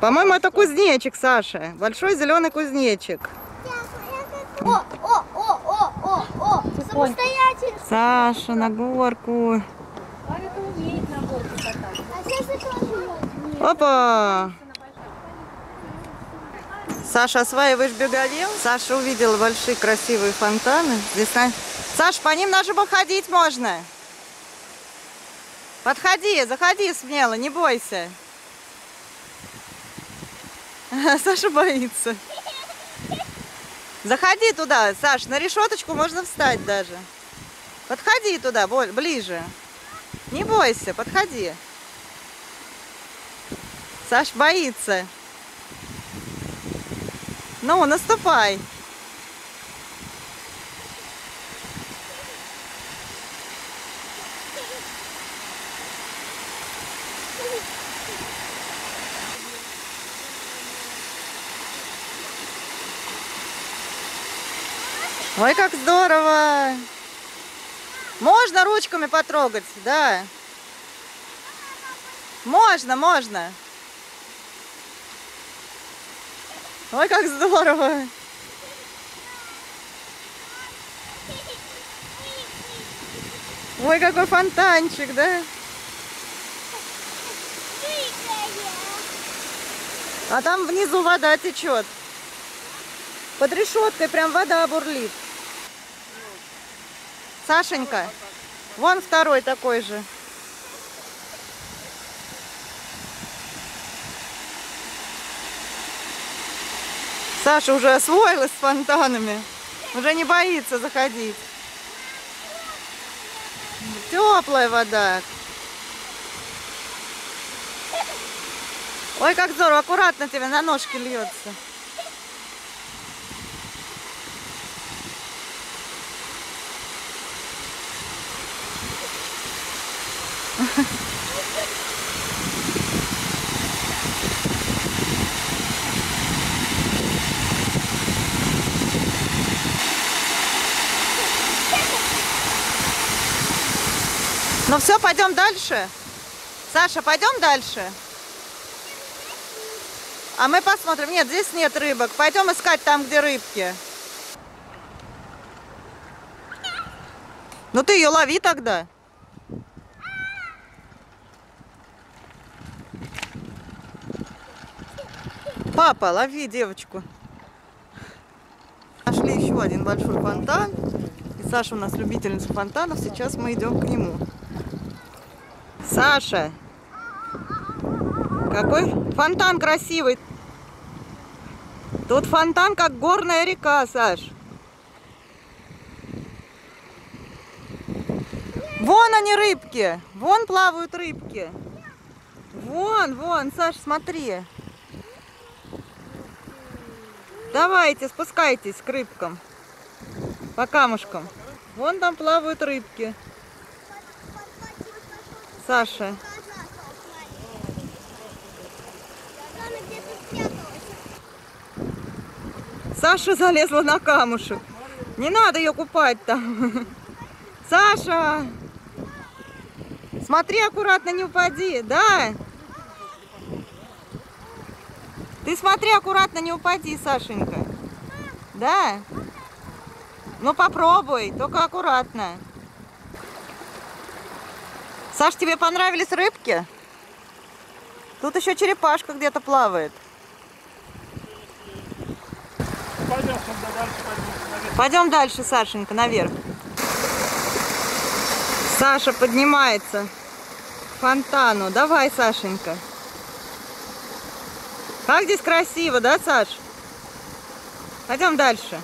По-моему, это кузнечик, Саша. Большой зеленый кузнечик. О, о, о, о, о, о, самостоятельно. Саша, на горку. А сейчас это тоже Опа! Саша, осваиваешь беговел? Саша увидела большие красивые фонтаны. Здесь на... Саш, по ним даже походить можно. Подходи, заходи смело, не бойся. Саша боится. Заходи туда, Саш, на решеточку можно встать даже. Подходи туда, ближе. Не бойся, подходи. Саш боится. Ну, наступай. Ой, как здорово! Можно ручками потрогать, да. Можно, можно. Ой, как здорово! Ой, какой фонтанчик, да? А там внизу вода течет. Под решеткой прям вода бурлит. Сашенька, вон второй такой же. Саша уже освоилась с фонтанами. Уже не боится заходить. Теплая вода. Ой, как здорово, аккуратно тебе на ножки льется. Ну все, пойдем дальше. Саша, пойдем дальше. А мы посмотрим. Нет, здесь нет рыбок. Пойдем искать там, где рыбки. Ну ты ее лови тогда. Папа, лови девочку. Нашли еще один большой фонтан. И Саша у нас любительница фонтанов. Сейчас мы идем к нему. Саша! Какой фонтан красивый! Тут фонтан, как горная река, Саш. Вон они рыбки. Вон плавают рыбки. Вон, вон, Саш, смотри. Давайте, спускайтесь к рыбкам. По камушкам. Вон там плавают рыбки. Саша. Саша залезла на камушек. Не надо ее купать там. Саша! Смотри, аккуратно не упади, да? Ты смотри, аккуратно не упади, Сашенька. Да? Ну попробуй, только аккуратно. Саш, тебе понравились рыбки? Тут еще черепашка где-то плавает. Пойдем дальше. Пойдем дальше, Сашенька, наверх. Саша поднимается к фонтану. Давай, Сашенька. Как здесь красиво, да, Саш? Пойдем дальше.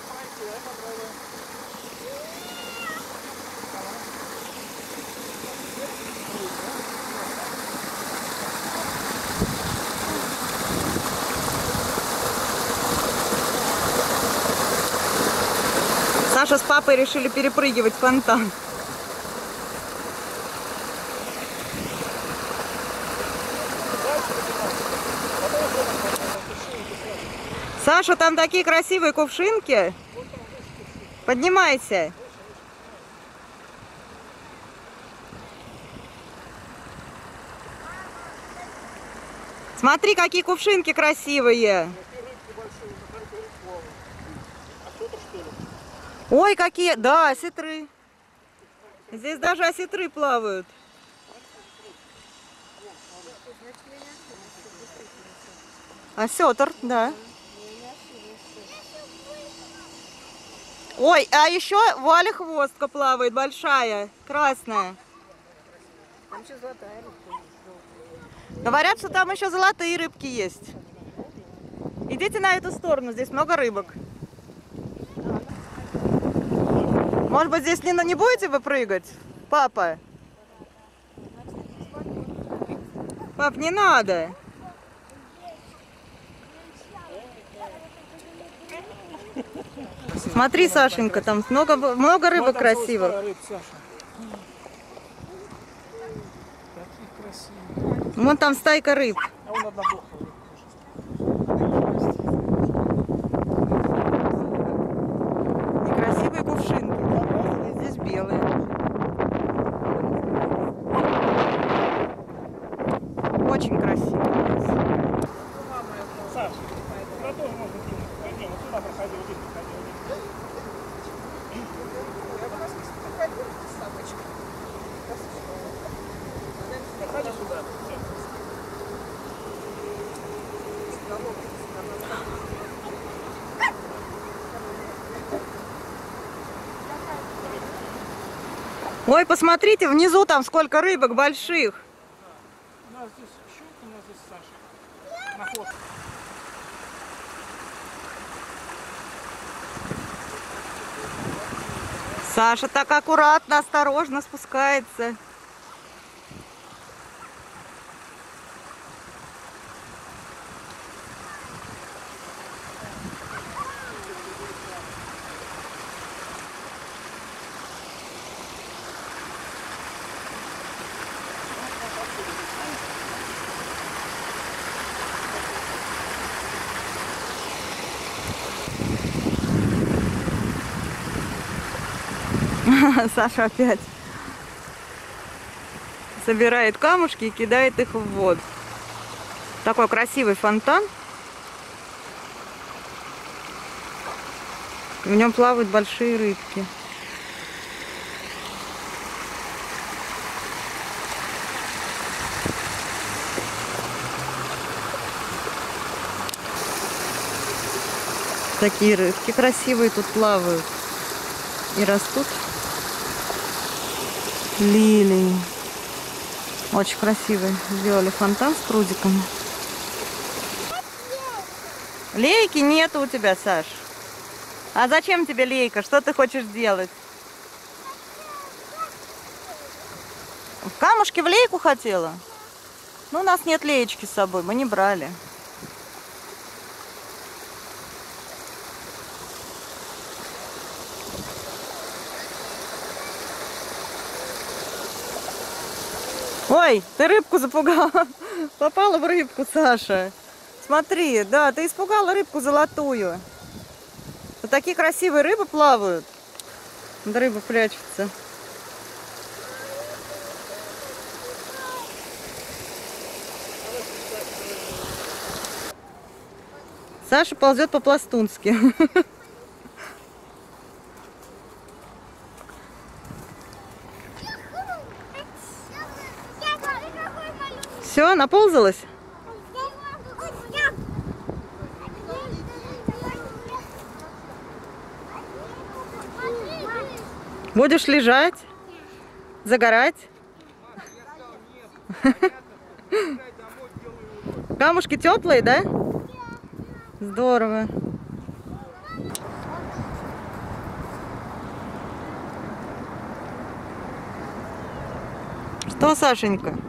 Саша с папой решили перепрыгивать фонтан. Саша, там такие красивые кувшинки. Поднимайся. Смотри, какие кувшинки красивые. Ой, какие, да, осетры. Здесь даже осетры плавают. Осетр, да. Ой, а еще Валя хвостка плавает, большая, красная. Там еще золотая рыбка. Говорят, что там еще золотые рыбки есть. Идите на эту сторону, здесь много рыбок. Может быть, здесь не, не будете вы прыгать, папа? Пап, не надо. Смотри, Сашенька, там много, много рыбок красивых. Рыб. Вон там стайка рыб. А одна. Некрасивые кувшинки, здесь белые. Очень красиво. Саша, туда тоже можно кинуть. Пойдем, вот туда проходи, вот здесь проходи. вот здесь. Проходи сюда. Всё. Ой, посмотрите, внизу там сколько рыбок больших. У нас здесь щука, у нас здесь Саша. На фото. Саша так аккуратно, осторожно спускается. Саша опять собирает камушки и кидает их в воду. Такой красивый фонтан. В нем плавают большие рыбки. Такие рыбки красивые тут плавают и растут лилии. Очень красивый. Сделали фонтан с прудиками. Лейки нету у тебя, Саш. А зачем тебе лейка? Что ты хочешь делать? В камушке в лейку хотела? Ну, у нас нет леечки с собой, мы не брали. Ой, ты рыбку запугала. Попала в рыбку, Саша. Смотри, да, ты испугала рыбку золотую. Вот такие красивые рыбы плавают. Да рыба прячется. Саша ползет по-пластунски. Все, наползалась? Будешь лежать? Загорать? Камушки теплые, да? Здорово. Что, Сашенька?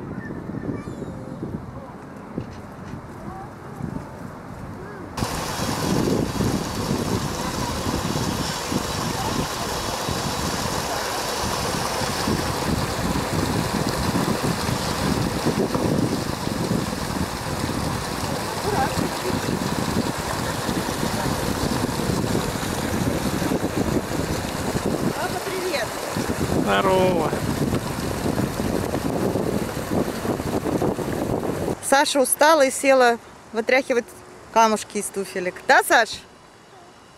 Саша устала и села вытряхивать камушки из туфелек. Да, Саш?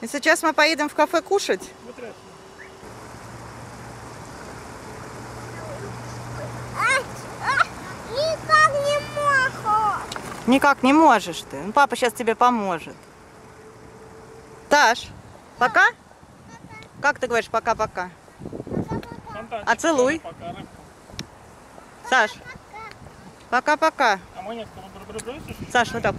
И сейчас мы поедем в кафе кушать. Вытряхивай. Никак не могу. Никак не можешь ты. Ну, папа сейчас тебе поможет. Таш, пока? Как ты говоришь пока-пока? А целуй. Пока. Саш, пока-пока. А бросишь? Саш, ну так.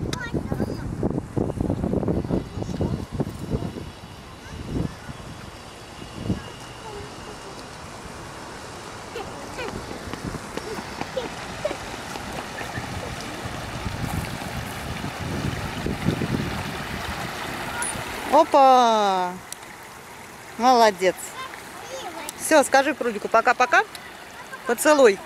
Опа! Молодец. Все, скажи Прудику пока-пока. Поцелуй.